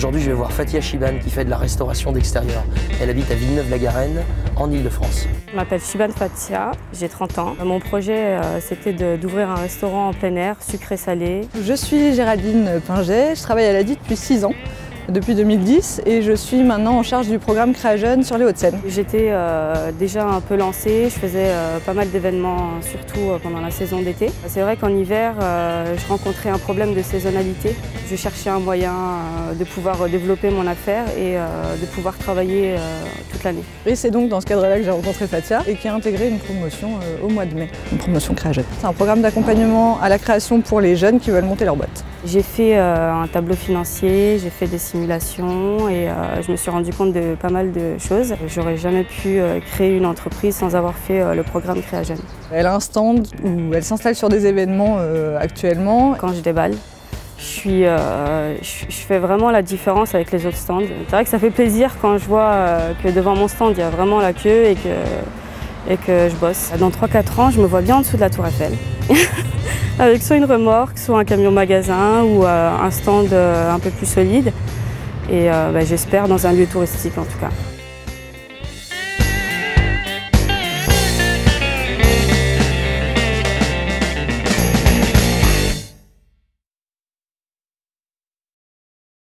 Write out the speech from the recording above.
Aujourd'hui, je vais voir Fatia Chiban qui fait de la restauration d'extérieur. Elle habite à Villeneuve-la-Garenne, en Ile-de-France. Je m'appelle Chiban Fatia, j'ai 30 ans. Mon projet, euh, c'était d'ouvrir un restaurant en plein air, sucré-salé. Je suis Géraldine Pinget, je travaille à l'ADI depuis 6 ans depuis 2010 et je suis maintenant en charge du programme Créa Jeune sur les Hauts-de-Seine. J'étais euh, déjà un peu lancée, je faisais euh, pas mal d'événements, surtout euh, pendant la saison d'été. C'est vrai qu'en hiver, je rencontrais un problème de saisonnalité. Je cherchais un moyen de pouvoir développer mon affaire et de pouvoir travailler toute l'année. Et c'est donc dans ce cadre-là que j'ai rencontré Fatia et qui a intégré une promotion au mois de mai, une promotion Créa Jeune. C'est un programme d'accompagnement à la création pour les jeunes qui veulent monter leur boîte. J'ai fait un tableau financier, j'ai fait des simulations et euh, je me suis rendu compte de pas mal de choses. J'aurais jamais pu euh, créer une entreprise sans avoir fait euh, le programme Créagène. Elle a un stand où elle s'installe sur des événements actuellement. Quand je déballe, je, suis, je, fais vraiment la différence avec les autres stands. C'est vrai que ça fait plaisir quand je vois que devant mon stand, il y a vraiment la queue et que, et que je bosse. Dans 3-4 ans, je me vois bien en dessous de la tour Eiffel. avec soit une remorque, soit un camion magasin ou un stand un peu plus solide et euh, bah, j'espère dans un lieu touristique en tout cas.